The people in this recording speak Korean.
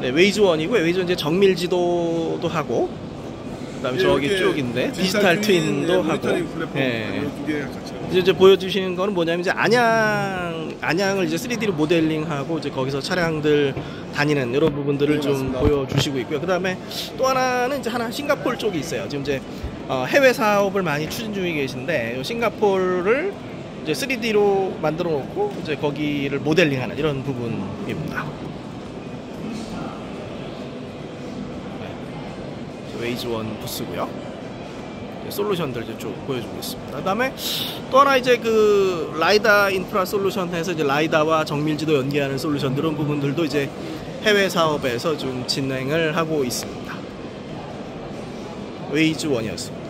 네, 웨이즈 원이고요. 웨이즈 원 이제 정밀 지도도 하고 그다음에 저기 있는데 digital twin도 하고 모니터링 플랫폼 예. 하고. 이제, 이제 보여주시는 거는 뭐냐면 이제 안양 안양을 이제 3D로 모델링하고 이제 거기서 차량들 다니는 이런 부분들을 네, 좀 맞습니다. 보여주시고 있고요. 그다음에 또 하나는 이제 하나 싱가포르 쪽이 있어요. 지금 이제 어, 해외 사업을 많이 추진 중에 계신데 이 싱가포르를 이제 3D로 만들어 놓고 이제 거기를 모델링하는 이런 부분입니다. 웨이즈 원 부스고요. 솔루션들 쭉 보여주고 있습니다. 그다음에 또 하나 이제 그 라이다 인프라 솔루션에서 이제 라이다와 정밀지도 연계하는 솔루션 이런 부분들도 이제 해외 사업에서 좀 진행을 하고 있습니다. 웨이즈 원이었습니다.